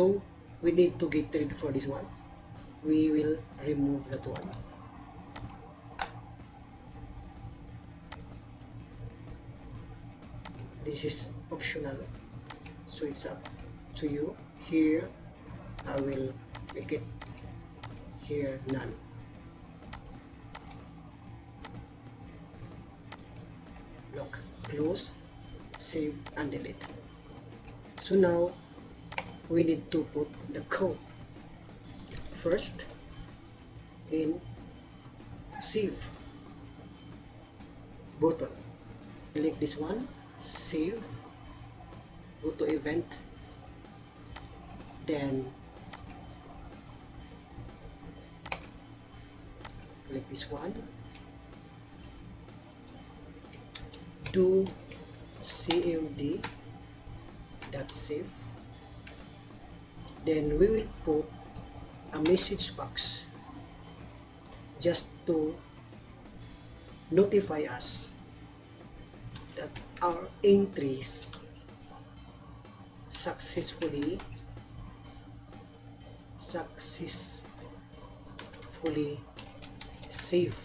so we need to get rid for this one. We will remove that one. This is optional. So it's up to you. Here I will make it. Here none. Lock close save and delete. So now we need to put the code first in save button. Click this one save go to event then click this one. Do cmd dot save then we will put a message box just to notify us that our entries successfully successfully save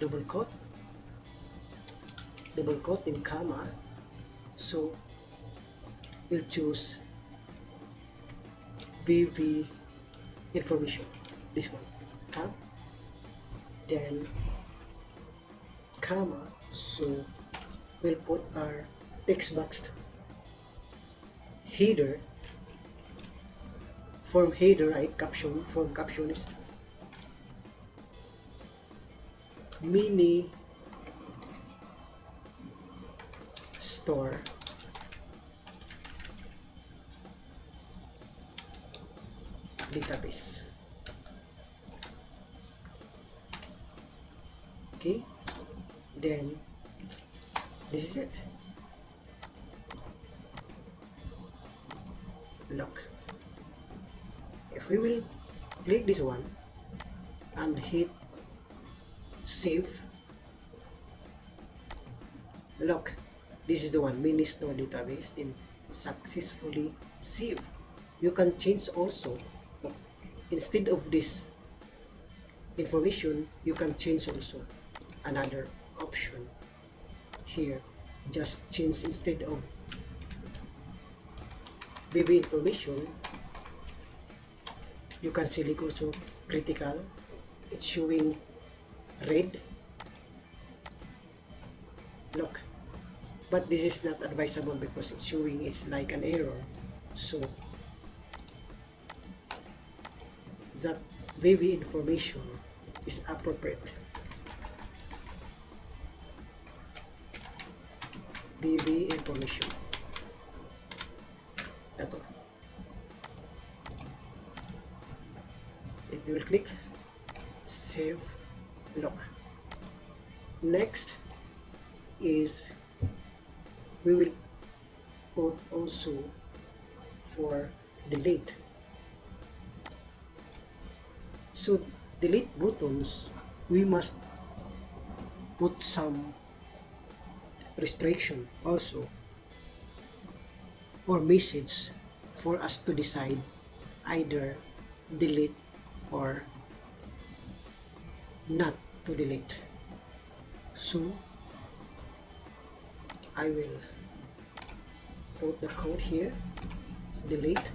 double quote double quote in comma so we'll choose VB information this one tab then comma so we'll put our text box header. Form header right? Caption form caption is mini store database okay then this is it. Look if we will click this one and hit save look this is the one. Mini store database in successfully saved. You can change also instead of this information you can change also another option here. Just change instead of VB information you can select also critical. It's showing red. Look but this is not advisable because it's showing it's like an error. So that VB information is appropriate. VB information. Ito. If you will click save lock. Next is we will put also for delete so delete buttons we must put some restriction also or message for us to decide either delete or not to delete. So I will put the code here. Delete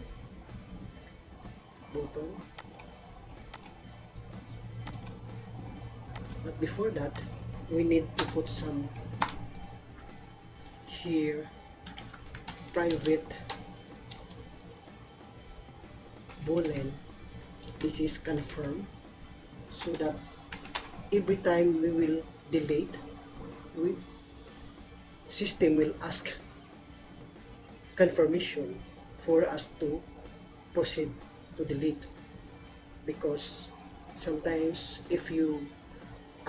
button but before that we need to put some here. Private boolean this is confirm so that every time we will delete we system will ask confirmation for us to proceed to delete. Because sometimes if you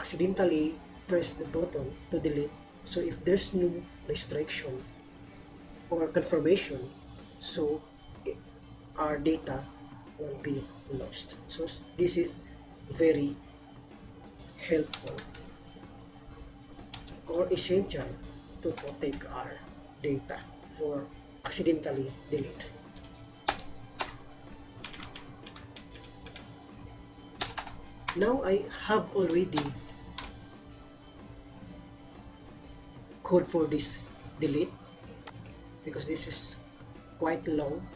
accidentally press the button to delete so if there's no restriction or confirmation so our data will be lost so this is very helpful or essential to protect our data for accidentally delete. Now I have already code for this delete because this is quite long.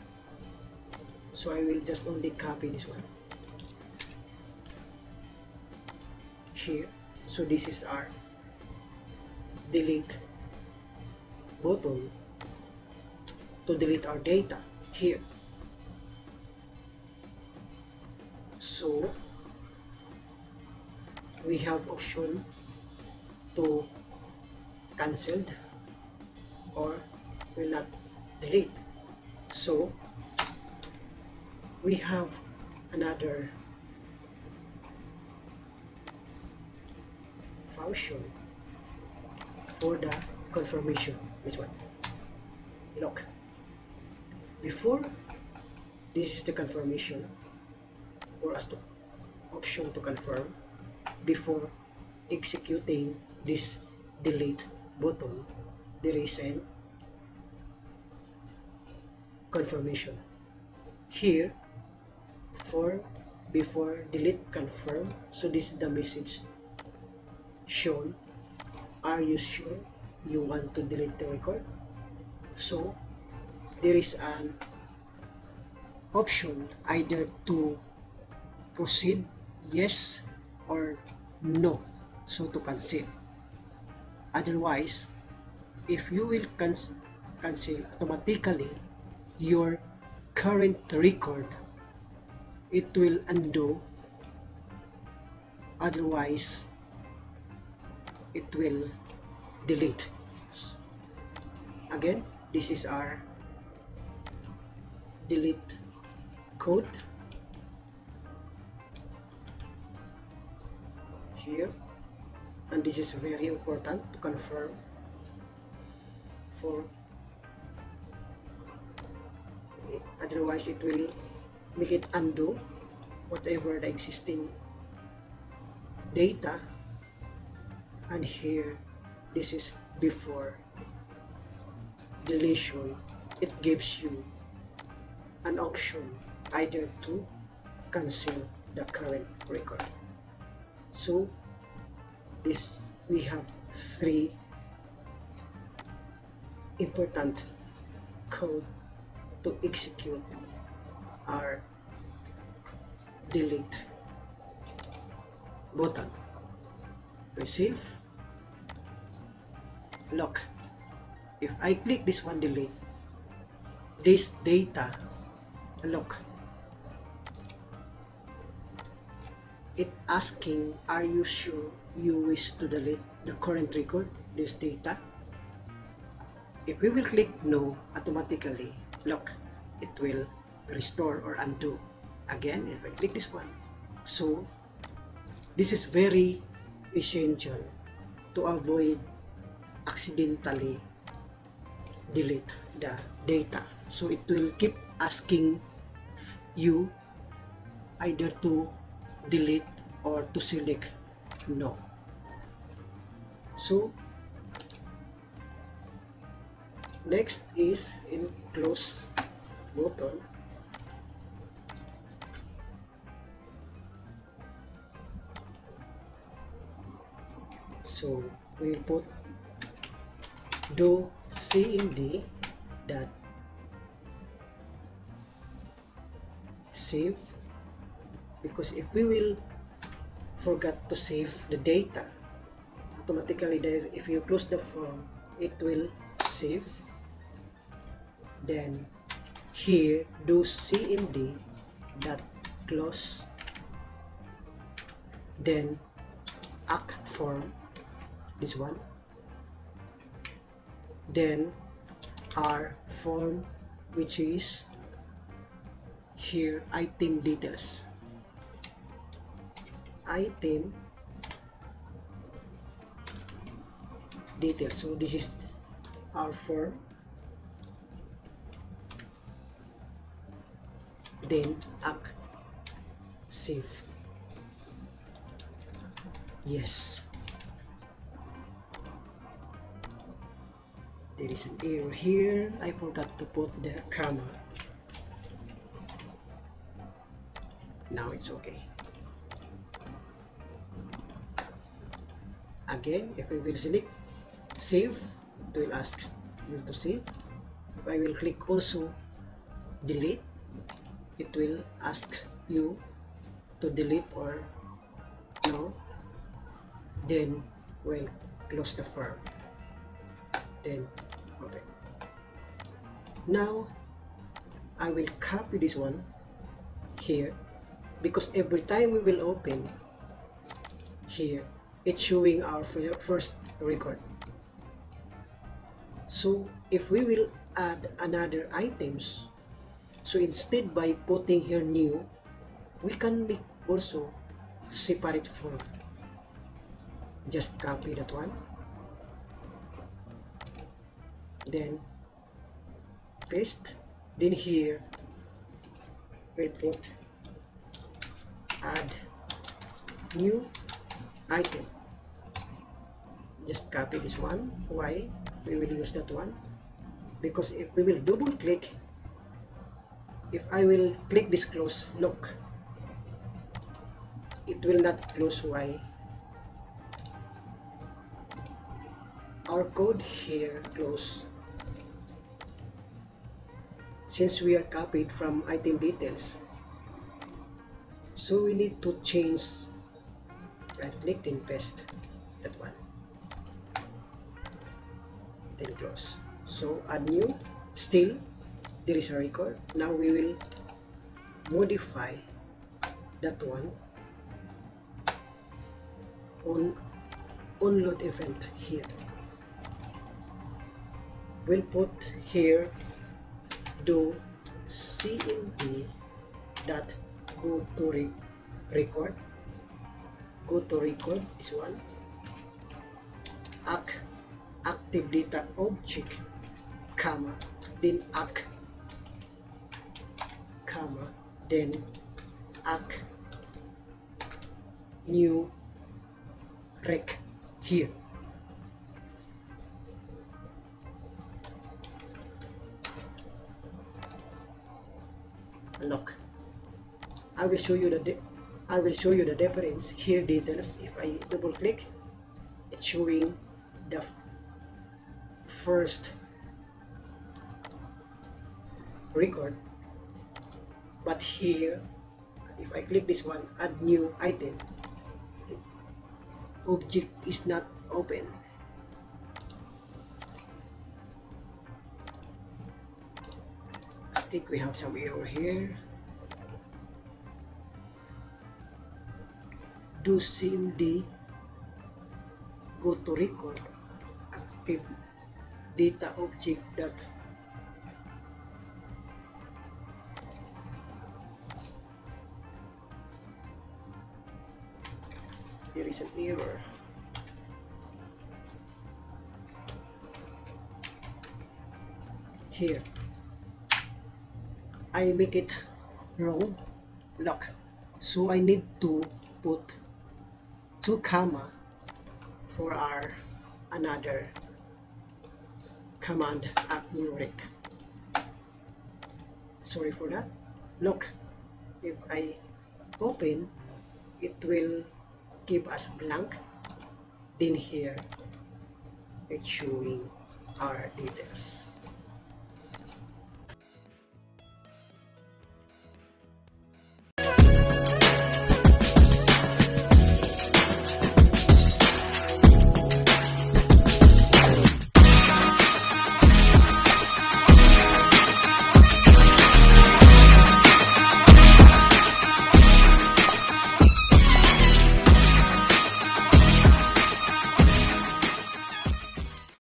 So I will just only copy this one. Here. So this is our delete button to delete our data. Here. So we have option to cancelled or will not delete. So we have another function for the confirmation this one. Look before this is the confirmation for us to option to confirm before executing this delete button there is an confirmation. Here for before delete confirm. So this is the message shown. Are you sure you want to delete the record? So there is an option either to proceed yes or no. So to cancel otherwise if you will cancel automatically your current record it will undo. Otherwise it will delete. Again this is our delete code. Here and this is very important to confirm for otherwise it will make it undo whatever the existing data. And here this is before deletion. It gives you an option either to cancel the current record. So this we have three important code to execute our delete button. Receive. Look if I click this one delete this data look it asking are you sure you wish to delete the current record this data? If we will click no automatically look it will restore or undo. Again if I click this one. So this is very essential to avoid accidentally delete the data. So it will keep asking you either to delete or to select no. So next is in close button so we will put do cmd that save because if we will forget to save the data. Automatically there if you close the form it will save. Then here do cmd dot close. Then act form this one. Then our form which is here item details item details so this is our form then act save. Yes. There is an error here. I forgot to put the comma. Now it's okay again if I will select save it will ask you to save. If I will click also delete it will ask you to delete or no. Then we'll close the form then open now I will copy this one here because every time we will open here it's showing our first record. So if we will add another items so instead by putting here new we can make also separate form just copy that one. Then paste. Then here we'll put add new item just copy this one. Why? We will use that one. Because if we will double click if I will click this close look it will not close why our code here close. Since we are copied from item details so we need to change right click then paste that one then close so add new still there is a record. Now we will modify that one on onload event here. We'll put here do cmd dot go to re record. Go to record this one. Act active data object comma then act comma then act new rec here. Look. I will show you the I will show you the difference. Here details. If I double click it's showing the first record but here if I click this one add new item object is not open. I think we have some error here. Do cmd go to record active data object that there is an error. Here. I make it wrong. Look. So I need to put two comma for our another command at numeric sorry for that. Look if I open it will give us blank then here. It's showing our details